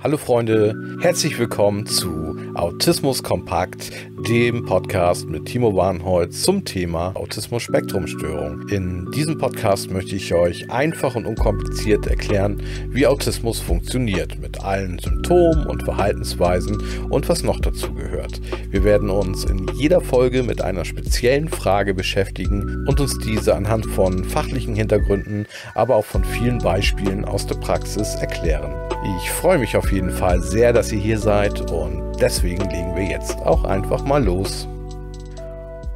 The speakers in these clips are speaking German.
Hallo Freunde, herzlich willkommen zu Autismus Kompakt, dem Podcast mit Timo Warnholz zum Thema Autismus-Spektrum-Störung. In diesem Podcast möchte ich euch einfach und unkompliziert erklären, wie Autismus funktioniert, mit allen Symptomen und Verhaltensweisen und was noch dazu gehört. Wir werden uns in jeder Folge mit einer speziellen Frage beschäftigen und uns diese anhand von fachlichen Hintergründen, aber auch von vielen Beispielen aus der Praxis erklären. Ich freue mich auf jeden Fall sehr, dass ihr hier seid und deswegen legen wir jetzt auch einfach mal los.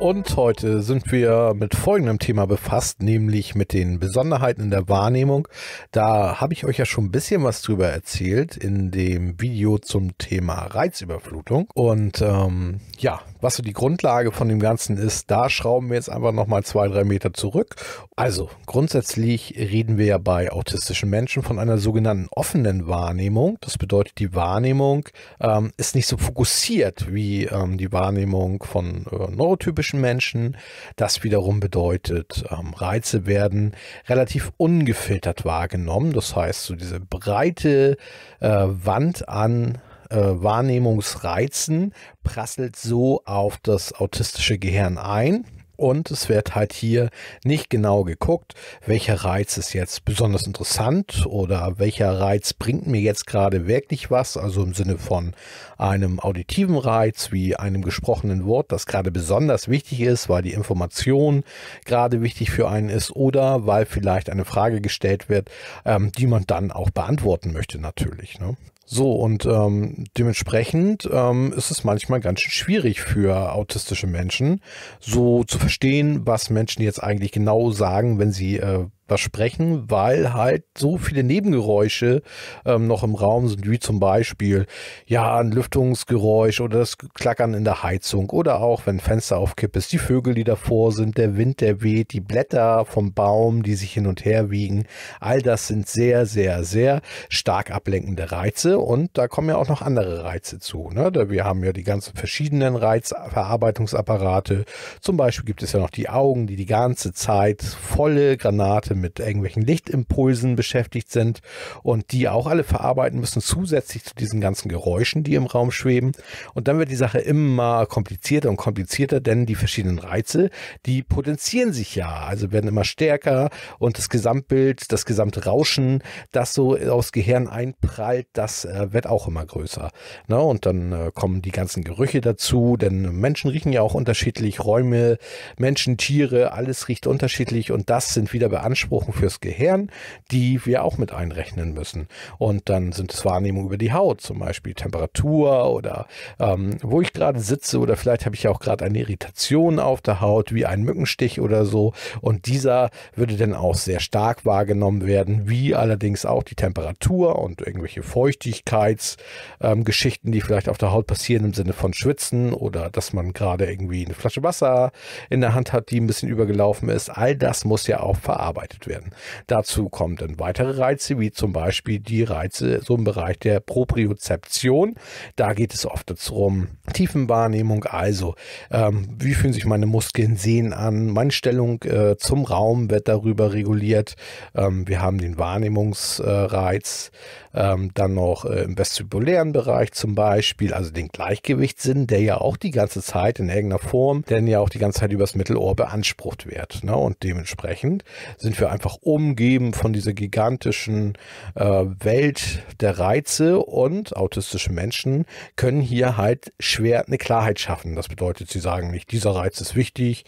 Und heute sind wir mit folgendem Thema befasst, nämlich mit den Besonderheiten in der Wahrnehmung. Da habe ich euch ja schon ein bisschen was drüber erzählt in dem Video zum Thema Reizüberflutung. Und ähm, ja, was so die Grundlage von dem Ganzen ist, da schrauben wir jetzt einfach nochmal zwei, drei Meter zurück. Also grundsätzlich reden wir ja bei autistischen Menschen von einer sogenannten offenen Wahrnehmung. Das bedeutet, die Wahrnehmung ähm, ist nicht so fokussiert wie ähm, die Wahrnehmung von äh, neurotypischen typischen Menschen. Das wiederum bedeutet, ähm, Reize werden relativ ungefiltert wahrgenommen. Das heißt, so diese breite äh, Wand an äh, Wahrnehmungsreizen prasselt so auf das autistische Gehirn ein. Und es wird halt hier nicht genau geguckt, welcher Reiz ist jetzt besonders interessant oder welcher Reiz bringt mir jetzt gerade wirklich was, also im Sinne von einem auditiven Reiz wie einem gesprochenen Wort, das gerade besonders wichtig ist, weil die Information gerade wichtig für einen ist oder weil vielleicht eine Frage gestellt wird, ähm, die man dann auch beantworten möchte natürlich. Ne? So, und ähm, dementsprechend ähm, ist es manchmal ganz schön schwierig für autistische Menschen, so zu verstehen, was Menschen jetzt eigentlich genau sagen, wenn sie äh, was sprechen, weil halt so viele Nebengeräusche ähm, noch im Raum sind, wie zum Beispiel ja ein Lüftungsgeräusch oder das Klackern in der Heizung oder auch wenn Fenster auf Kipp ist, die Vögel, die davor sind, der Wind, der weht, die Blätter vom Baum, die sich hin und her wiegen. All das sind sehr, sehr, sehr stark ablenkende Reize und da kommen ja auch noch andere Reize zu. Ne? Wir haben ja die ganzen verschiedenen Reizverarbeitungsapparate. Zum Beispiel gibt es ja noch die Augen, die die ganze Zeit volle Granate mit irgendwelchen Lichtimpulsen beschäftigt sind und die auch alle verarbeiten müssen, zusätzlich zu diesen ganzen Geräuschen, die im Raum schweben. Und dann wird die Sache immer komplizierter und komplizierter, denn die verschiedenen Reize, die potenzieren sich ja, also werden immer stärker und das Gesamtbild, das gesamte Rauschen, das so aufs Gehirn einprallt, das äh, wird auch immer größer. Ne? Und dann äh, kommen die ganzen Gerüche dazu, denn Menschen riechen ja auch unterschiedlich, Räume, Menschen, Tiere, alles riecht unterschiedlich und das sind wieder Beanspruchungen Beanspruchung fürs Gehirn, die wir auch mit einrechnen müssen. Und dann sind es Wahrnehmungen über die Haut, zum Beispiel Temperatur oder ähm, wo ich gerade sitze oder vielleicht habe ich auch gerade eine Irritation auf der Haut, wie ein Mückenstich oder so. Und dieser würde dann auch sehr stark wahrgenommen werden, wie allerdings auch die Temperatur und irgendwelche Feuchtigkeitsgeschichten, ähm, die vielleicht auf der Haut passieren im Sinne von Schwitzen oder dass man gerade irgendwie eine Flasche Wasser in der Hand hat, die ein bisschen übergelaufen ist. All das muss ja auch verarbeitet verarbeitet werden. Dazu kommen dann weitere Reize, wie zum Beispiel die Reize so im Bereich der Propriozeption. Da geht es oft darum, Tiefenwahrnehmung, also ähm, wie fühlen sich meine Muskeln, Sehen an, meine Stellung äh, zum Raum wird darüber reguliert. Ähm, wir haben den Wahrnehmungsreiz, ähm, dann noch äh, im vestibulären Bereich zum Beispiel, also den Gleichgewichtssinn, der ja auch die ganze Zeit in irgendeiner Form, denn ja auch die ganze Zeit übers Mittelohr beansprucht wird. Ne? Und dementsprechend sind wir einfach umgeben von dieser gigantischen äh, Welt der Reize und autistische Menschen können hier halt schwer eine Klarheit schaffen. Das bedeutet, sie sagen nicht, dieser Reiz ist wichtig,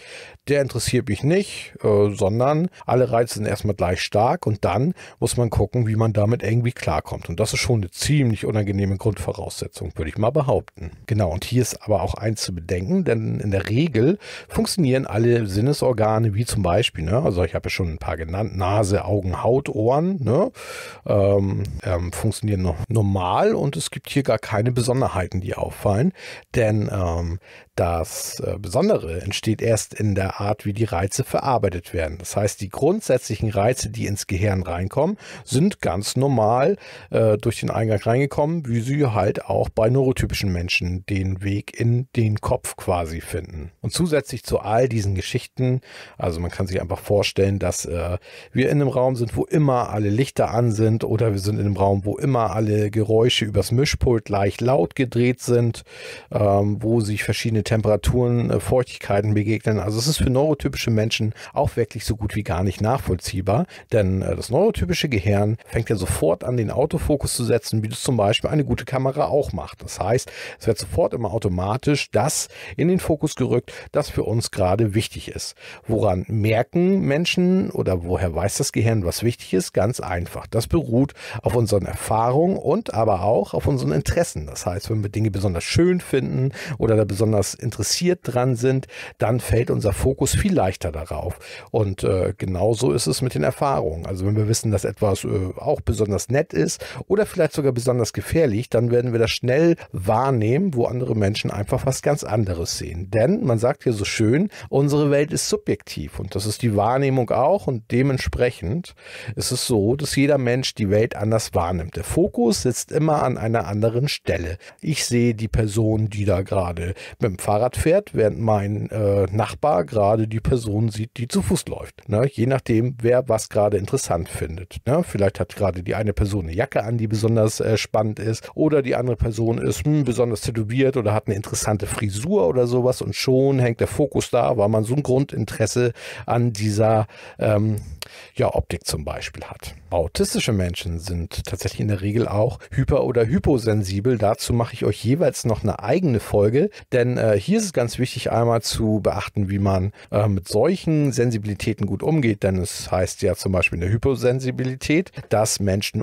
der interessiert mich nicht, äh, sondern alle Reize sind erstmal gleich stark und dann muss man gucken, wie man damit irgendwie klarkommt. Und das ist schon eine ziemlich unangenehme Grundvoraussetzung, würde ich mal behaupten. Genau, und hier ist aber auch eins zu bedenken, denn in der Regel funktionieren alle Sinnesorgane, wie zum Beispiel, ne, also ich habe ja schon ein paar genannt, Nase, Augen, Haut, Ohren, ne, ähm, ähm, funktionieren noch normal und es gibt hier gar keine Besonderheiten, die auffallen, denn ähm, das äh, Besondere entsteht erst in der Art, wie die Reize verarbeitet werden. Das heißt, die grundsätzlichen Reize, die ins Gehirn reinkommen, sind ganz normal äh, durch den Eingang reingekommen, wie sie halt auch bei neurotypischen Menschen den Weg in den Kopf quasi finden. Und zusätzlich zu all diesen Geschichten, also man kann sich einfach vorstellen, dass äh, wir in einem Raum sind, wo immer alle Lichter an sind oder wir sind in einem Raum, wo immer alle Geräusche übers Mischpult leicht laut gedreht sind, ähm, wo sich verschiedene Temperaturen, äh, Feuchtigkeiten begegnen. Also es ist für neurotypische Menschen auch wirklich so gut wie gar nicht nachvollziehbar, denn äh, das neurotypische Gehirn fängt ja sofort an, den Autofokus zu setzen, wie das zum Beispiel eine gute Kamera auch macht. Das heißt, es wird sofort immer automatisch das in den Fokus gerückt, das für uns gerade wichtig ist. Woran merken Menschen oder woher weiß das Gehirn, was wichtig ist? Ganz einfach. Das beruht auf unseren Erfahrungen und aber auch auf unseren Interessen. Das heißt, wenn wir Dinge besonders schön finden oder da besonders interessiert dran sind, dann fällt unser Fokus viel leichter darauf. Und äh, genauso ist es mit den Erfahrungen. Also wenn wir wissen, dass etwas äh, auch besonders nett ist oder vielleicht sogar besonders gefährlich, dann werden wir das schnell wahrnehmen, wo andere Menschen einfach was ganz anderes sehen. Denn man sagt hier so schön, unsere Welt ist subjektiv und das ist die Wahrnehmung auch und dementsprechend ist es so, dass jeder Mensch die Welt anders wahrnimmt. Der Fokus sitzt immer an einer anderen Stelle. Ich sehe die Person, die da gerade mit dem Fahrrad fährt, während mein äh, Nachbar gerade die Person sieht, die zu Fuß läuft. Ne? Je nachdem, wer was gerade interessant findet. Ne? Vielleicht hat gerade die eine Person eine Jacke an, die besonders äh, spannend ist oder die andere Person ist hm, besonders tätowiert oder hat eine interessante Frisur oder sowas und schon hängt der Fokus da, weil man so ein Grundinteresse an dieser ähm, ja, Optik zum Beispiel hat. Autistische Menschen sind tatsächlich in der Regel auch hyper- oder hyposensibel. Dazu mache ich euch jeweils noch eine eigene Folge, denn äh, hier ist es ganz wichtig einmal zu beachten, wie man äh, mit solchen Sensibilitäten gut umgeht, denn es heißt ja zum Beispiel in der Hyposensibilität, dass Menschen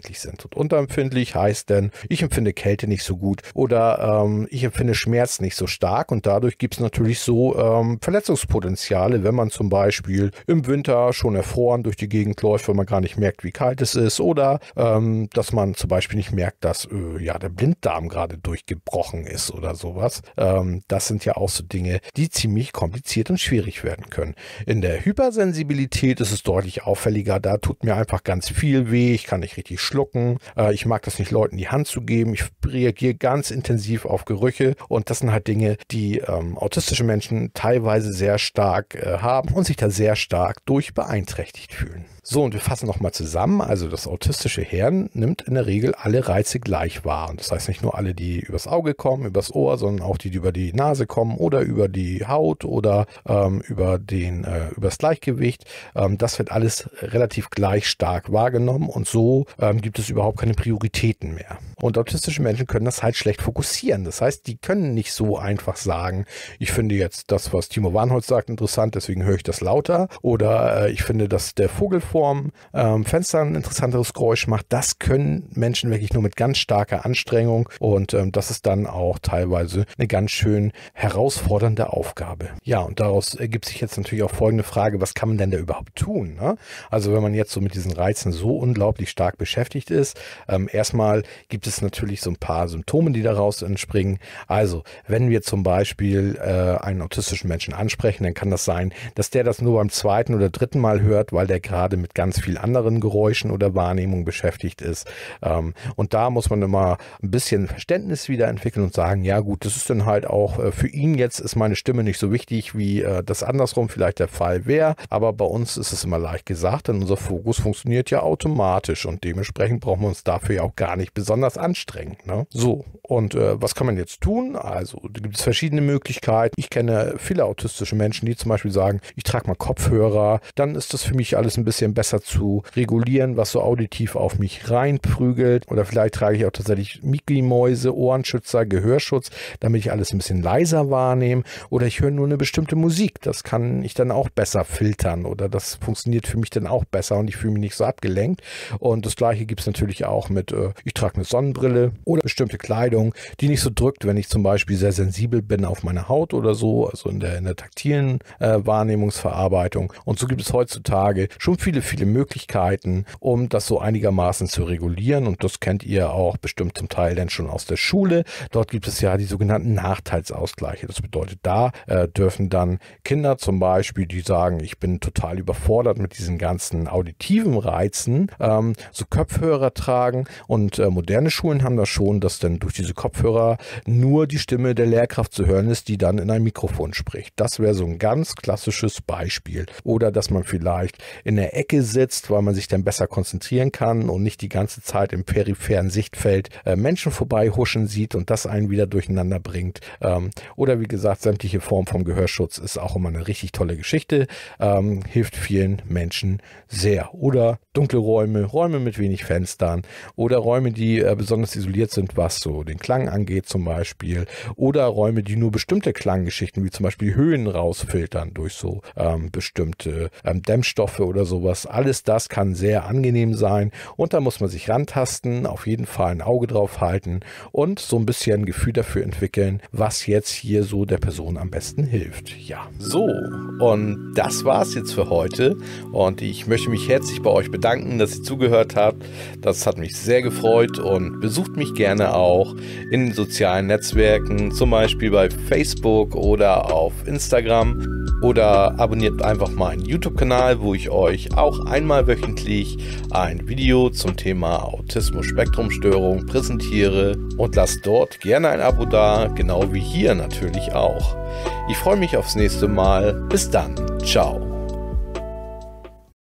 unterempfindlich sind. Und unterempfindlich heißt denn, ich empfinde Kälte nicht so gut oder ähm, ich empfinde Schmerz nicht so stark und dadurch gibt es natürlich so ähm, Verletzungspotenziale, wenn man zum Beispiel im Winter schon erfroren durch die Gegend läuft, weil man gar nicht merkt, wie kalt es ist oder ähm, dass man zum Beispiel nicht merkt, dass äh, ja der Blinddarm gerade durchgebrochen ist oder sowas. Ähm, das sind ja auch so Dinge, die ziemlich kompliziert und schwierig werden können. In der Hypersensibilität ist es deutlich auffälliger. Da tut mir einfach ganz viel weh. Ich kann nicht richtig schlucken. Äh, ich mag das nicht, Leuten die Hand zu geben. Ich reagiere ganz intensiv auf Gerüche und das sind halt Dinge, die ähm, autistische Menschen teilweise sehr stark äh, haben und sich da sehr stark durch beeinträchtigt fühlen. So, und wir fassen nochmal zusammen. Also das autistische Hirn nimmt in der Regel alle Reize gleich wahr. Das heißt nicht nur alle, die übers Auge kommen, übers Ohr, sondern auch die, die über die Nase kommen oder über die Haut oder ähm, über den, äh, übers Gleichgewicht. Ähm, das wird alles relativ gleich stark wahrgenommen und so ähm, gibt es überhaupt keine Prioritäten mehr. Und autistische Menschen können das halt schlecht fokussieren. Das heißt, die können nicht so einfach sagen, ich finde jetzt das, was Timo Warnholz sagt, interessant, deswegen höre ich das lauter. Oder äh, ich finde, dass der Vogel vor vorm ähm, Fenster ein interessanteres Geräusch macht. Das können Menschen wirklich nur mit ganz starker Anstrengung und ähm, das ist dann auch teilweise eine ganz schön herausfordernde Aufgabe. Ja, und daraus ergibt sich jetzt natürlich auch folgende Frage, was kann man denn da überhaupt tun? Ne? Also wenn man jetzt so mit diesen Reizen so unglaublich stark beschäftigt ist, ähm, erstmal gibt es natürlich so ein paar Symptome, die daraus entspringen. Also wenn wir zum Beispiel äh, einen autistischen Menschen ansprechen, dann kann das sein, dass der das nur beim zweiten oder dritten Mal hört, weil der gerade mit ganz vielen anderen Geräuschen oder Wahrnehmungen beschäftigt ist. Ähm, und da muss man immer ein bisschen Verständnis wieder entwickeln und sagen, ja gut, das ist dann halt auch äh, für ihn jetzt ist meine Stimme nicht so wichtig, wie äh, das andersrum vielleicht der Fall wäre. Aber bei uns ist es immer leicht gesagt, denn unser Fokus funktioniert ja automatisch und dementsprechend brauchen wir uns dafür ja auch gar nicht besonders anstrengen. Ne? So, und äh, was kann man jetzt tun? Also, da gibt es verschiedene Möglichkeiten. Ich kenne viele autistische Menschen, die zum Beispiel sagen, ich trage mal Kopfhörer, dann ist das für mich alles ein bisschen besser zu regulieren, was so auditiv auf mich reinprügelt. Oder vielleicht trage ich auch tatsächlich Mickey-Mäuse, Ohrenschützer, Gehörschutz, damit ich alles ein bisschen leiser wahrnehme. Oder ich höre nur eine bestimmte Musik. Das kann ich dann auch besser filtern. Oder das funktioniert für mich dann auch besser und ich fühle mich nicht so abgelenkt. Und das gleiche gibt es natürlich auch mit, äh, ich trage eine Sonnenbrille oder bestimmte Kleidung, die nicht so drückt, wenn ich zum Beispiel sehr sensibel bin auf meine Haut oder so, also in der, in der taktilen äh, Wahrnehmungsverarbeitung. Und so gibt es heutzutage schon viele, viele Möglichkeiten, um das so einigermaßen zu regulieren. Und das kennt ihr auch bestimmt zum Teil dann schon aus der Schule. Dort gibt es ja die sogenannten Nachteilsausgleiche. Das bedeutet, da äh, dürfen dann Kinder zum Beispiel, die sagen, ich bin total überfordert mit diesen ganzen auditiven Reizen, ähm, so Kopfhörer tragen. Und äh, moderne Schulen haben das schon, dass dann durch diese Kopfhörer nur die Stimme der Lehrkraft zu hören ist, die dann in ein Mikrofon spricht. Das wäre so ein ganz klassisches Beispiel. Oder dass man vielleicht in der Ecke sitzt, weil man sich dann besser konzentrieren kann und nicht die ganze Zeit im peripheren Sichtfeld äh, Menschen vorbei huschen sieht und das einen wieder durcheinander bringt. Ähm, oder wie gesagt, sämtliche Formen vom Gehörschutz ist auch immer eine richtig tolle Geschichte. Ähm, hilft vielen Menschen sehr. Oder dunkle Räume, Räume mit wenig Fenstern oder Räume, die äh, besonders isoliert sind, was so den Klang angeht zum Beispiel. Oder Räume, die nur bestimmte Klanggeschichten wie zum Beispiel Höhen rausfiltern durch so ähm, bestimmte ähm, Dämmstoffe oder sowas. Alles das kann sehr angenehm sein und da muss man sich rantasten, auf jeden Fall ein Auge drauf halten und so ein bisschen ein Gefühl dafür entwickeln, was jetzt hier so der Person am besten hilft. Ja. So, und das war's jetzt für heute und ich möchte mich herzlich bei euch bedanken, dass ihr zugehört habt. Das hat mich sehr gefreut und besucht mich gerne auch in den sozialen Netzwerken, zum Beispiel bei Facebook oder auf Instagram oder abonniert einfach mal einen YouTube-Kanal, wo ich euch auch einmal wöchentlich ein Video zum Thema Autismus-Spektrum-Störung präsentiere und lasst dort gerne ein Abo da, genau wie hier natürlich auch. Ich freue mich aufs nächste Mal. Bis dann. Ciao.